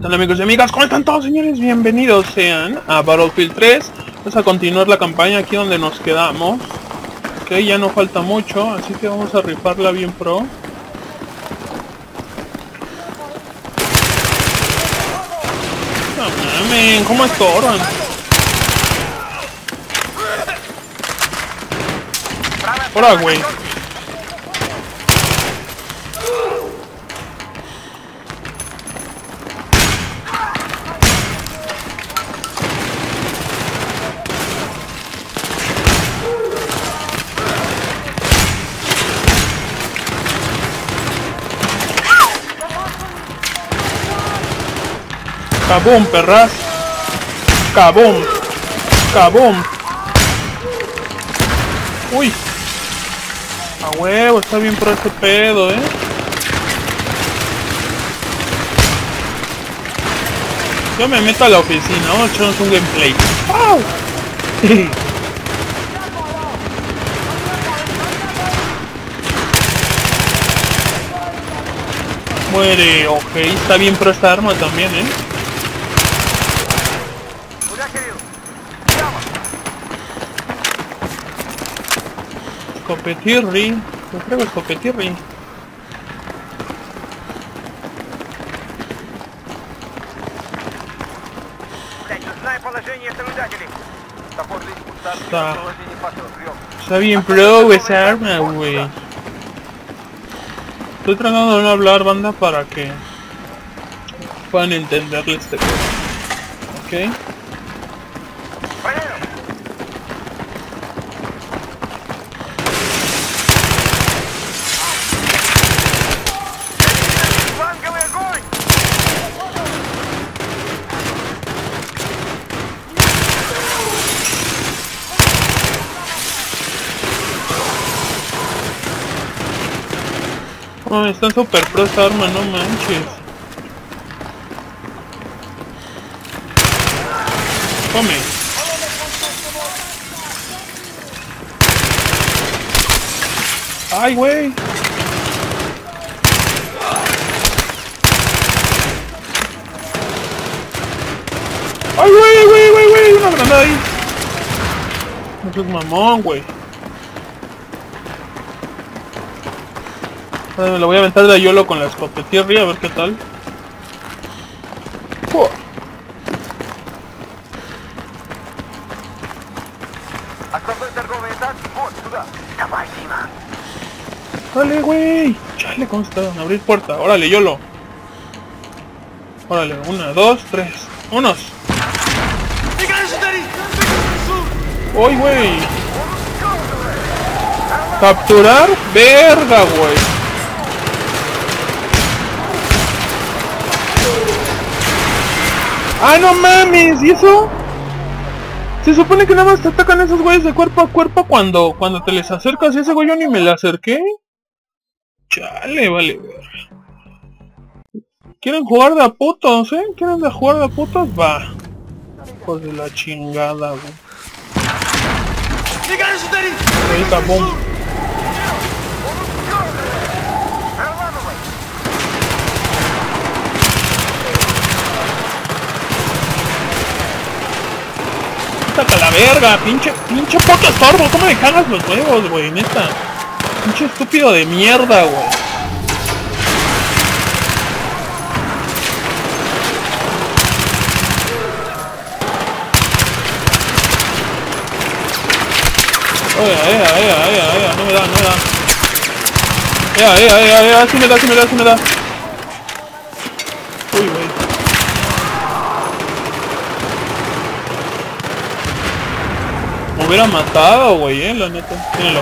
Tal amigos y amigas, ¿cómo están todos señores? Bienvenidos sean a Battlefield 3 Vamos a continuar la campaña aquí donde nos quedamos. Ok, ya no falta mucho, así que vamos a rifarla bien pro. No mames, ¿cómo estorban? Hola, güey Cabum, perras. Cabum. Cabum. Uy. A huevo, está bien pro este pedo, eh. Yo me meto a la oficina, vamos a un gameplay. ¡Au! Muere, ok, está bien pro esta arma también, eh. Copetirri. Yo creo el copetirri. Está, está bien pro esa arma, güey. Estoy tratando de no hablar banda para que puedan entenderle este cosa. Super pro esta arma, no manches. Come. Ay, güey. Ay, güey, güey, güey, güey, una granada ahí. No seas mamón, güey. Bueno, le voy a aventar de Yolo con la escopetirri a ver qué tal. ¡Puah! ¡Dale, güey! ¡Chale, consta! Abrir puerta. ¡Órale, Yolo! Órale, una, dos, tres. ¡Unos! ¡Uy, güey! ¿Capturar? ¡Verga, güey! ¡Ah, no mames! ¿Y eso? Se supone que nada más te atacan esos güeyes de cuerpo a cuerpo cuando, cuando te les acercas. Y ese güey yo ni me le acerqué. Chale, vale, ver. ¿Quieren jugar de a putos, eh? ¿Quieren de jugar de a putos? Va. Hijos de la chingada, güey. Ahorita, boom. A la verga, pinche, pinche puto estorbo. ¿Cómo me cagas los huevos, güey? Neta. Pinche estúpido de mierda, güey. Oye, eh, eh, eh, eh, no me da, no me da. Eh, eh, eh, eh, sí me da, sí me da, sí me da. Uy, güey. Me hubiera matado, güey, eh, la neta. Tírenlo.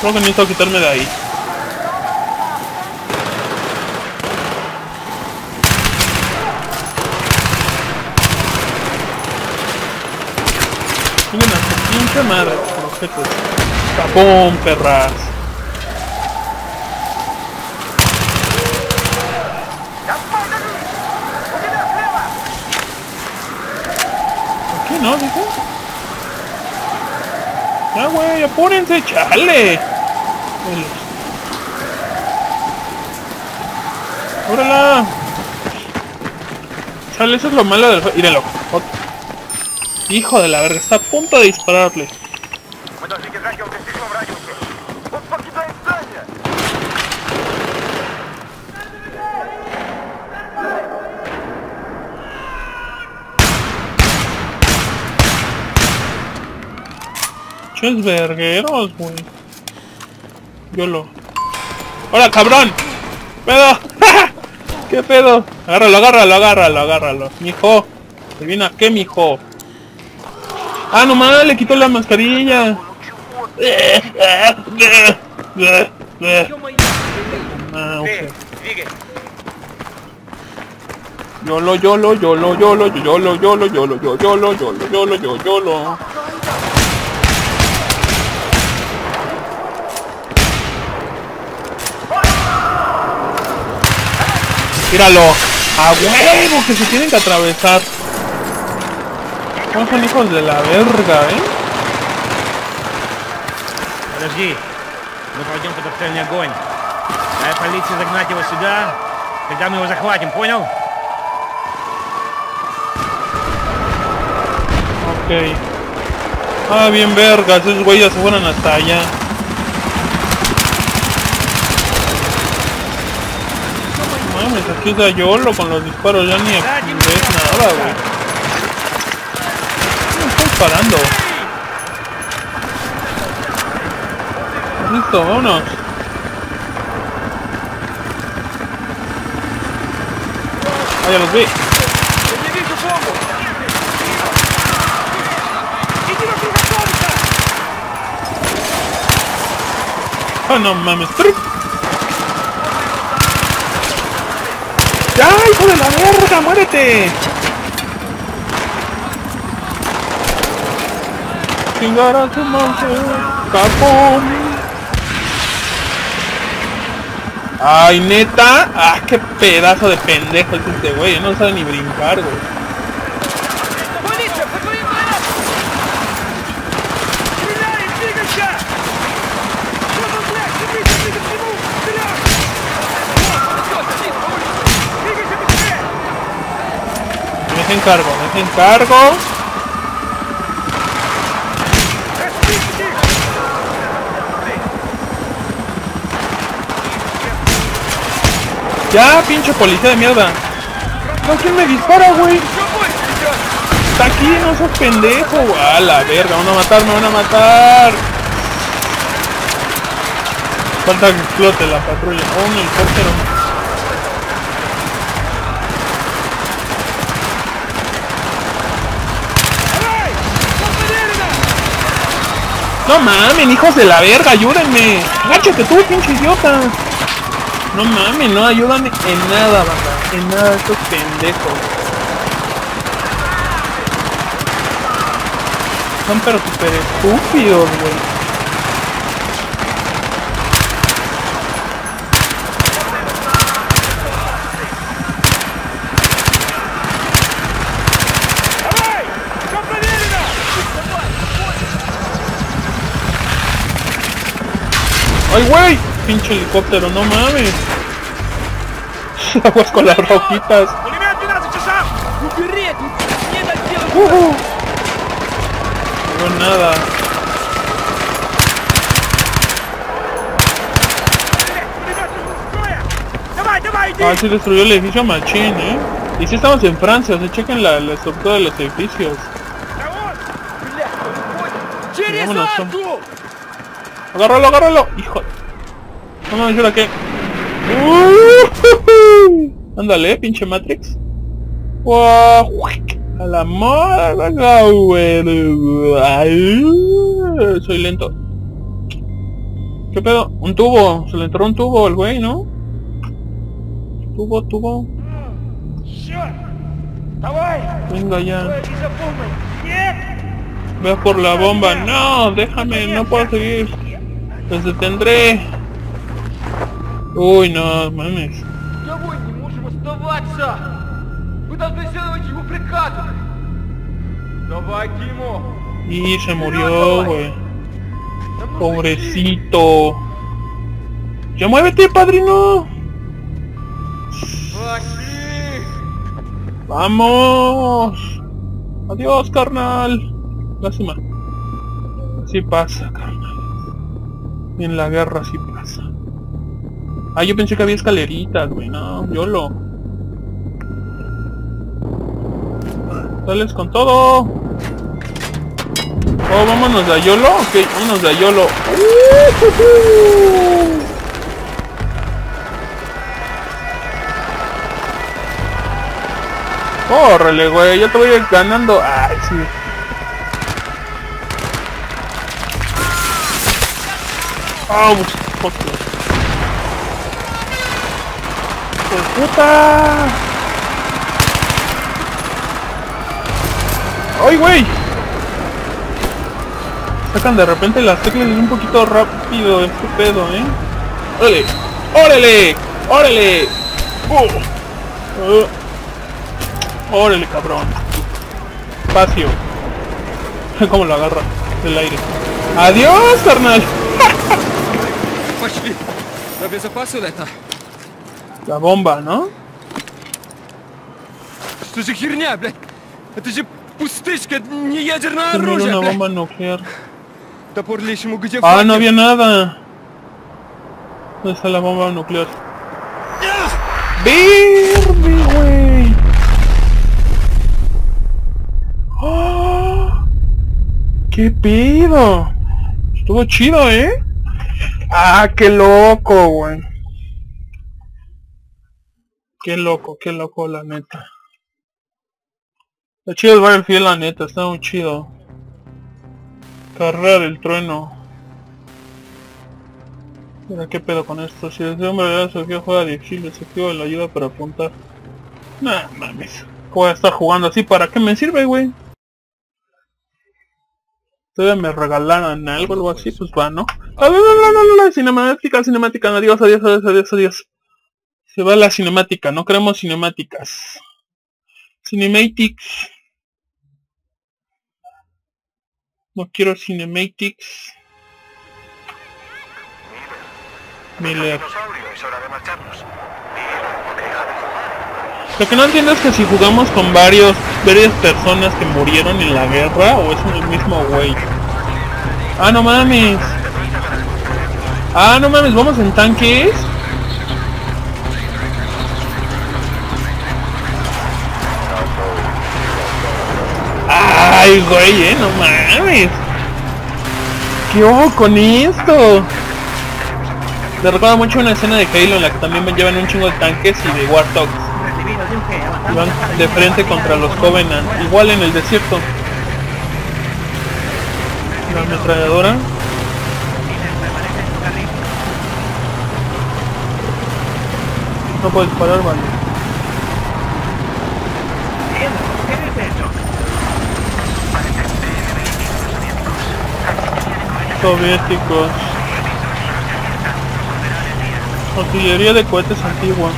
Creo que necesito quitarme de ahí. Miren a su pinche madre, objetos. Tapón, perras. ¿no? Dijo. Ya, güey, apúrense, chale. ¡Órala! Chale, eso es lo malo del... Míralo. Hijo de la verga, está a punto de dispararle. Ches vergueros, güey. Yolo. ¡Hola, cabrón! ¡Pedo! ¿Qué pedo? Agárralo, agárralo, agárralo, agárralo. Mijo. ¿Adivina qué, mijo? Ah, nomás le quitó la mascarilla. Ah, ok. Yolo, yolo, yolo, yolo, yolo, yolo, yolo, yolo, yolo, yolo, yolo, yolo, yolo. Míralo. A huevo que se tienen que atravesar. No son hijos de la verga, eh. Подожди. Мы пройдем под обстрельный огонь. Дай полиции загнать его сюда. Тогда мы его захватим, понял? Ok. Ah, bien vergas, esos güeyes se fueron hasta allá. Aquí está Yolo con los disparos, ya ni ves nada, güey. Me está disparando. Listo, vámonos. Ah, ya los vi. Ah, no mames. ¡Ya, hijo de la verga! ¡Muérete! Capón. Ay, neta. Ah, qué pedazo de pendejo es este güey. No sabe ni brincar, güey. encargo, me encargo. Ya, pinche policía de mierda. No, ¿quién me dispara, güey? Está aquí, no seas pendejo. A la verga, van a matar, me van a matar. Falta que explote la patrulla. Oh, un helicóptero. No mamen, hijos de la verga, ayúdenme. Agáchate tú, pinche idiota. No mames, no ayudan en nada, banda. En nada estos pendejos. Son pero super estúpidos, güey. ¡Ay, güey! Pinche helicóptero, no mames. Aguas con las rojitas. Uh -huh. No nada. Ah, sí destruyó el edificio Machín, ¿eh? Y si estamos en Francia, o se chequen la, la, estructura de los edificios. Vámonos, son... Agárralo, agárralo. Híjole. No mames, ¿y ahora qué? ¡Uh! Ándale, pinche Matrix. Wow. A la morga, güey. Soy lento. ¿Qué pedo? Un tubo. Se le entró un tubo al güey, ¿no? Tubo, tubo. Venga ya. Ve por la bomba. No, déjame, no puedo seguir. Entonces tendré... Uy, no, mames. Y se murió, güey. Pobrecito. ¡Ya muévete, padrino! ¡Vamos! ¡Adiós, carnal! Lástima. Así pasa, carnal. En la guerra así pasa. Ah, yo pensé que había escaleritas, güey. No, yo lo... Sales con todo. Oh, vámonos de Ayolo. Ok, vámonos de Ayolo. ¡Uh! Córrele, güey, ya te voy ganando. Ay, sí. Fuck you. ¡Pues puta! ¡Ay, güey! Sacan de repente las teclas un poquito rápido este pedo, ¿eh? ¡Órale! ¡Órale! ¡Órale! Uh. ¡Órale, cabrón! Espacio. ¿Cómo lo agarra? Del aire. ¡Adiós, carnal! Пошли. Обезопасил это. La bomba, ¿no? Что за херня, блядь? Это же пустышка, это не ядерное Tener оружие, una блядь. bomba nuclear. Топор лещему где Ah, no факел? había nada. ¿Dónde está la bomba nuclear? ¡Verde, güey! ¡Ah! ¡Qué pedo! Estuvo chido, ¿eh? ¡Ah, qué loco, güey! Qué loco, qué loco, la neta. Está chido el Battlefield, la neta, está muy chido. Carrera del trueno. Mira qué pedo con esto. Si el hombre de Sofía juega difícil, se activa la ayuda para apuntar. Nah, mames. Voy a estar jugando así, ¿para qué me sirve, güey? Todavía me regalaran algo, algo así, pues va, ¿no? Ah, no, no, no, no, no, cinemática, cinemática, adiós, adiós, adiós, adiós, adiós. Se va la cinemática, no queremos cinemáticas. Cinematics. No quiero cinematics. Miller. Lo que no entiendo es que si jugamos con varios, varias personas que murieron en la guerra o es el mismo güey. Ah, no mames. Ah, no mames, vamos en tanques. Ay, güey, eh, no mames. ¿Qué ojo con esto? Me recuerda mucho una escena de Halo en la que también llevan un chingo de tanques y de Warthogs. Y van de frente contra los Covenant, igual en el desierto. La ametralladora. No puedo disparar, vale. Soviéticos. Artillería de cohetes antigua.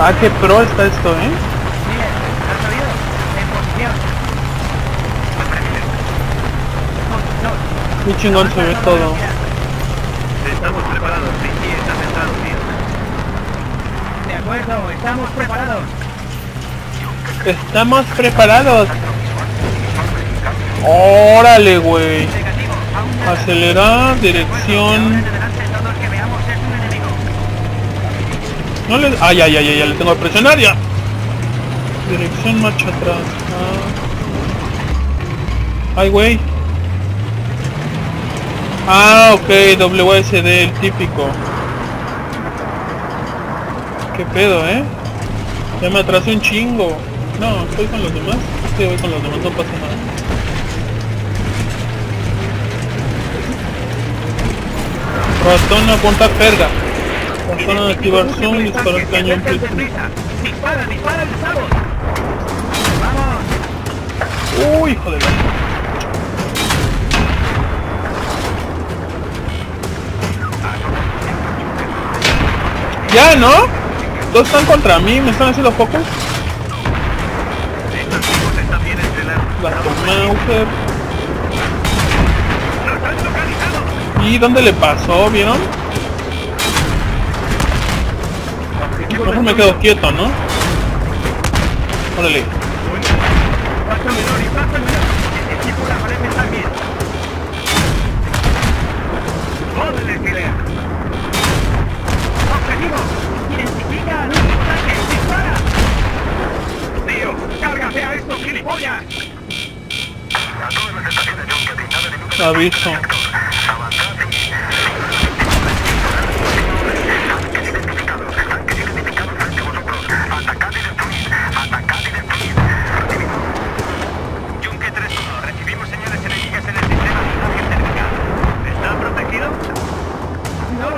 Ah, qué pro está esto, ¿eh? Qué chingón se ve todo. Estamos preparados, Ricky, está sentado, tío. De acuerdo, estamos preparados. Estamos preparados. Órale, güey. Acelerar, dirección. No le... Ay, ay, ay, ay, ya le tengo que presionar ya. Dirección marcha atrás. Ah. Ay, güey. Ah, ok, WSD, el típico. ¿Qué pedo, eh? Ya me atrasé un chingo. No, estoy con los demás. Sí, voy con los demás, no pasa nada. Ratón apuntar perga. Ratón activar zoom, disparar cañón. Acercan deprisa. Dispara, dispara. Uy, hijo de la... Ya, ¿no? Todos están contra mí, me están haciendo entrenados. La vi dónde le pasó, ¿vieron? Mejor me quedo quieto, ¿no? Órale.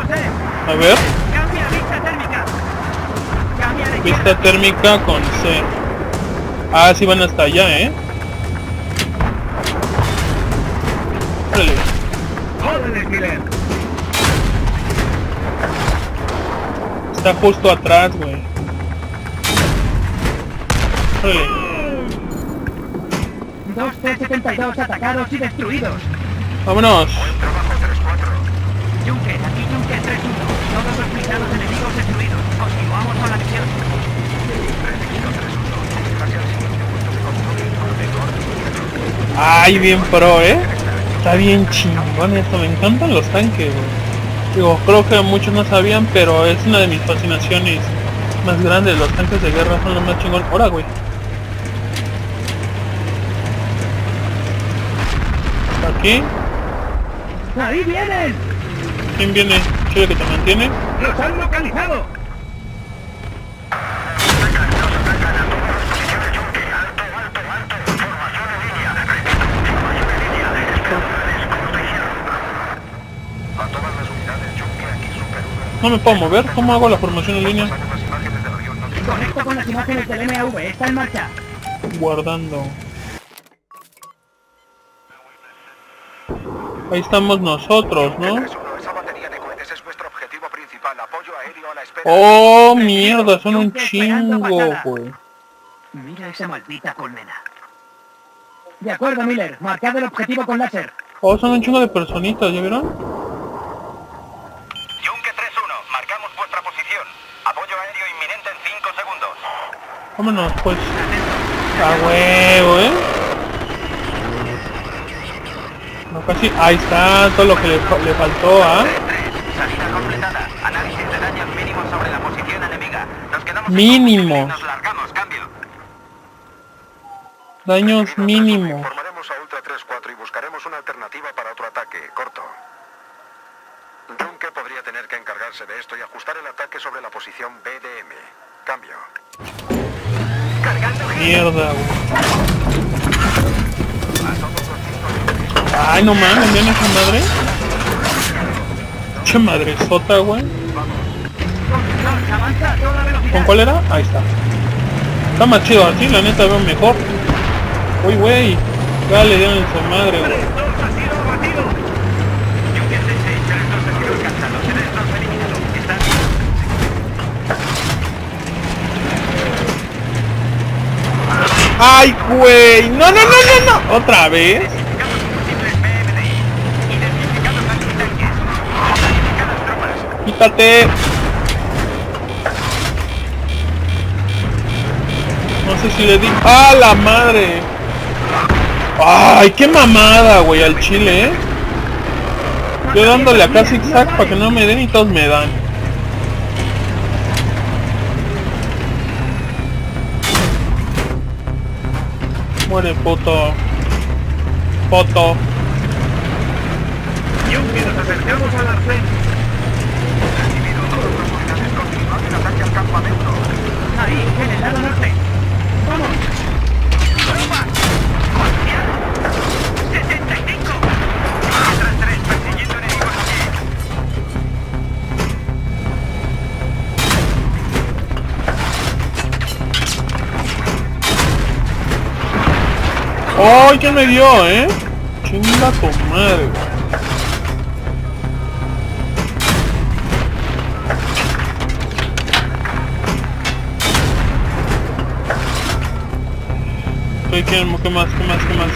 Sé. A ver. Cambia vista térmica. Cambia de. Vista térmica con C. Ah, sí van hasta allá, ¿eh? Órale. Está justo atrás, güey. Órale. Dos T-72 atacados y destruidos. Vámonos. Aquí Yunque 3-1. Todos los enemigos destruidos. Continuamos con la misión. Ay, bien pro, ¿eh? Está bien chingón esto. Me encantan los tanques, güey. Digo, creo que muchos no sabían, pero es una de mis fascinaciones más grandes. Los tanques de guerra son los más chingón. Ahora, güey. Aquí. ¡Ahí vienen! ¿Quién viene? ¿Chile que te mantiene? ¡Los han localizado! No me puedo mover. ¿Cómo hago la formación en línea? Conecto con las imágenes del MAV. Está en marcha. Guardando. Ahí estamos nosotros, ¿no? Oh, mierda, son un chingo, güey. Mira esa maldita colmena. De acuerdo, Miller. Marcad el objetivo con láser. Oh, son un chingo de personitas, ¿ya vieron? Vámonos, pues. A huevo, ¿eh? No, casi... Ahí está todo lo que le, fa- le faltó, ¿ah? 3, salida completada. Análisis de daños cambio. Daños mínimos. No mames, ¿ven esa madre? Che madre sota, güey. ¿Con cuál era? Ahí está. Está más chido así, la neta veo mejor. Uy, güey. Ya le dieron en su madre, güey. ha sido abatido. Junke 6-6, 3-2 ha sido alcanzado. 3-2 eliminado. Está ¡Ay, güey! ¡No, no, no, no, no! ¿Otra vez? ¡Quítate! No sé si le di... ¡Ah, la madre! ¡Ay, qué mamada, güey! Al chile, ¿eh? Yo dándole acá zigzag para que no me den y todos me dan. Muere, puto. Foto. Yunque, nos acercamos al arcén. Recibido todas las unidades. Continuad el ataque al campamento. Ahí, en el lado norte. ¡Vamos! ¡Tropas! ¡Marcial! ¡75! Otras tres persiguiendo. ¡Ay, qué me dio, eh! Chinga tu madre, ¿qué, ¿Qué más? ¿Qué más? ¿Qué más?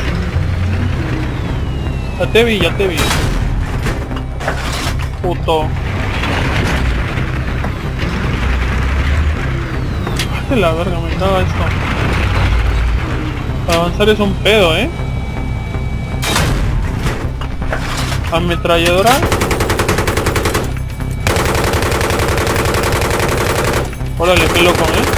Ya te vi, ya te vi. puto. Ay, la verga, me caga esto. Avanzar es un pedo, ¿eh? Ametralladora. Órale, qué loco, ¿eh?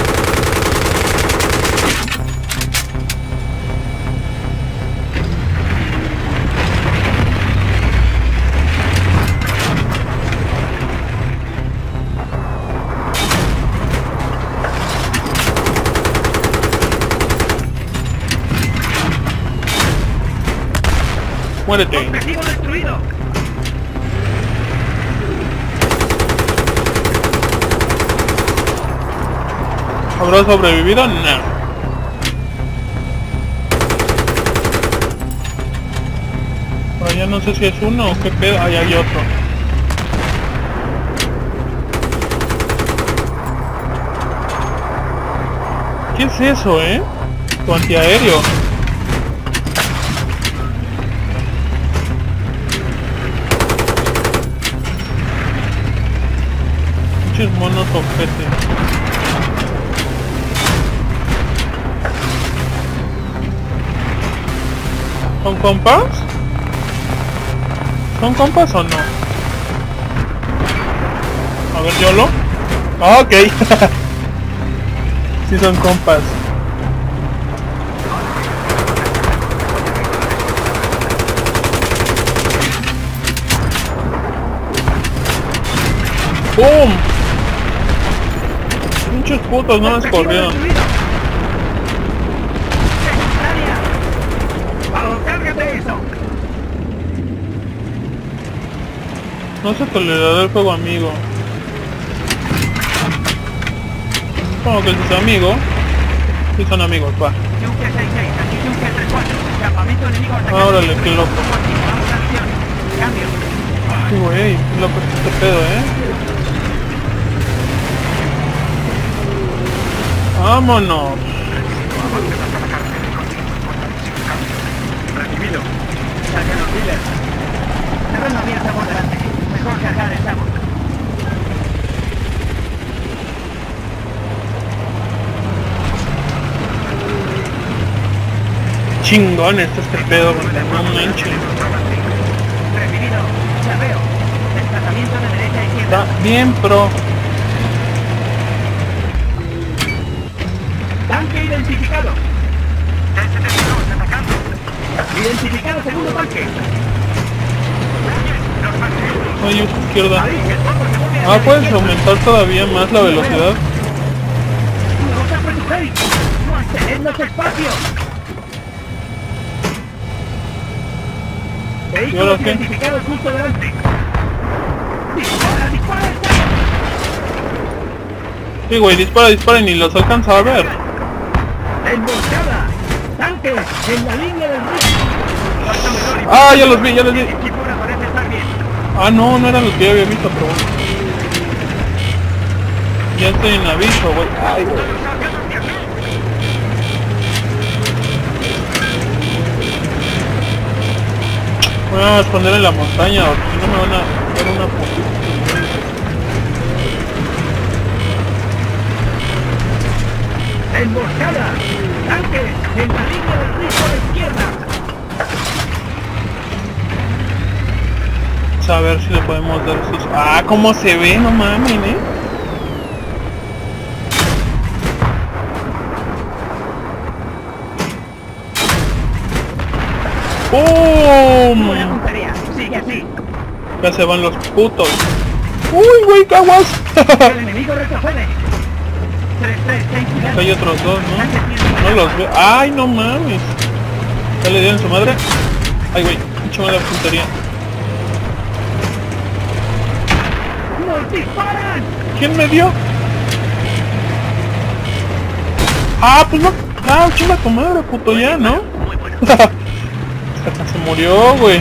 Muérete. ¡Objetivo destruido! ¿Habrá sobrevivido? No. Por allá no sé si es uno o qué pedo. Ahí hay otro. ¿Qué es eso, eh? Tu antiaéreo. Pinches monos objetos. ¿Son compas? ¿Son compas o no? A ver, Yolo. Ah, ok. sí son compas. ¡Pum! Muchos putos no me ¡Objetivo corrieron. No se tolerará el juego amigo. Como que es amigo. Si son amigos, va. Yunque 66, aquí Yunque 34. Campamento enemigo atacado. Órale, qué loco. Ay, güey, qué loco es este pedo, eh. Vámonos. Recibido. Salgan los dealers. Terreno abierto por delante. Mejor cargar estamos. Chingón este este pedo, no manches. Recibido. Ya veo. Desplazamiento de derecha a izquierda. Está bien pro. Identificado. T-72 atacando. Identificado segundo tanque. Ay, izquierda. Ah, puedes aumentar todavía más la velocidad. ¡Mantenednos espacio! ¿Y ahora qué? identificados justo delante. ¡Dispara, dispara! Sí, güey, dispara, dispara y ni los alcanza a ver. ¡Emboscada! ¡Tanque! ¡En la línea del río! Ah, ya los vi, ya los vi. Ah, no, no eran los que yo había visto, pero bueno. Ya estoy en aviso, güey. Ay, güey. Voy a esconder en la montaña, porque si no me van a dar una putita. ¡Emboscada! ¡Tanque! ¡En la línea del río a la izquierda! Vamos a ver si le podemos dar sus... Ah, cómo se ve, no mames, eh. ¡Buena ¡Pum! así! Ya se van los putos. ¡Uy, güey, caguas! ¡El enemigo retrocede! 3-3, ten cuidado. Hay otros dos, ¿no? No los veo. ¡Ay, no mames! ¿Ya le dieron su madre? ¡Ay, güey! Mucho mala puntería. ¡Nos disparan! ¿Quién me dio? Ah, pues no. Ah, chinga tu madre, puto ya, ¿no? Se murió, güey.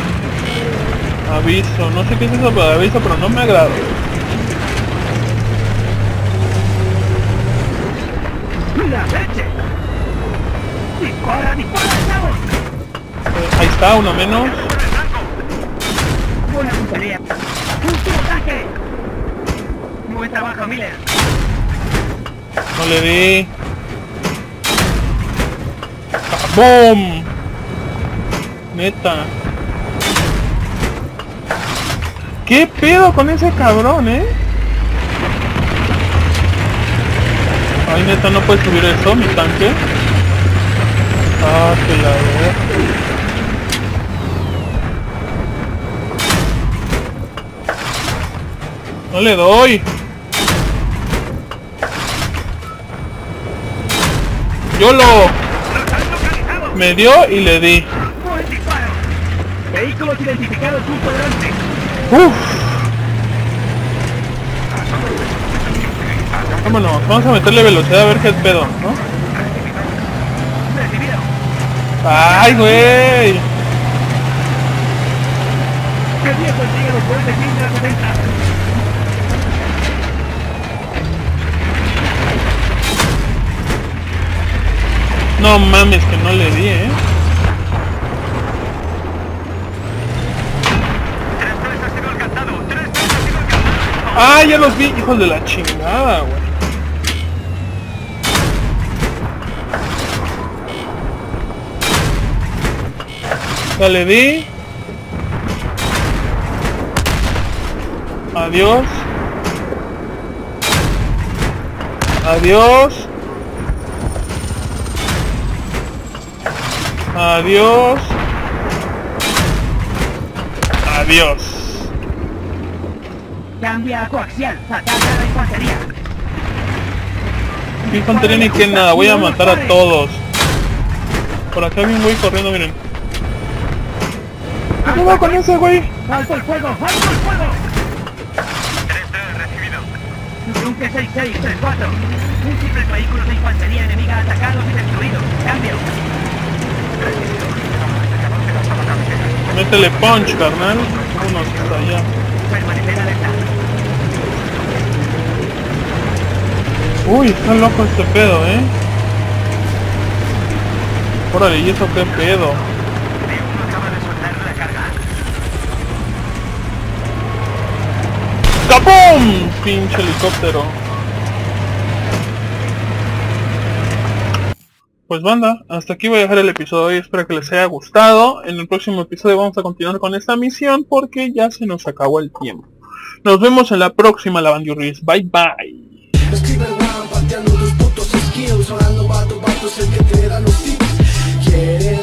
Aviso, no sé qué es eso, pero aviso, pero no me agrada. ¡La leche! ¡Dispara, dispara! ¡Estamos! Eh, ahí está, uno menos. ¡Buena puntería! ¡Último tanque! Buen trabajo, Miller. No le di. ¡Boom! Neta. ¿Qué pedo con ese cabrón, eh? Ay, neta, no puede subir eso, mi tanque. Ah, que la verdad. No le doy. Yo lo me dio y le di. Vehículos identificados. Uf. Vámonos, vamos a meterle velocidad a ver qué pedo, ¿no? ¡Ay, güey! ¡Qué bien consigue los puentes 1070! No mames, que no le di, ¿eh? 3-3 ha sido alcanzado. 3-3 ha sido alcanzado. ¡Ah, ya los vi! ¡Hijos de la chingada, güey! Ya le di. Adiós. Adiós. Adiós. Adiós. Cambia a coaxial. Ataca a la infantería. Ni infantería ni que nada, voy a matar a todos. Por acá hay un güey corriendo, miren. ¿Qué va con ese güey? ¡Alto el fuego! ¡Alto el fuego! 3-3 recibido. Yunque 6634. Múltiples vehículos de infantería enemiga atacados y destruidos. Cambio. Métele punch, carnal. Vámonos hasta allá. Permanecer alerta. Uy, está loco este pedo, eh. Órale, ¿y eso qué pedo? Pinche helicóptero. Pues banda, hasta aquí voy a dejar el episodio de hoy, espero que les haya gustado. En el próximo episodio vamos a continuar con esta misión porque ya se nos acabó el tiempo. Nos vemos en la próxima, la Bandiurris. Bye bye. Escribe el rap, pateando tus putos skills Sonando vato, vato es el que te da los tips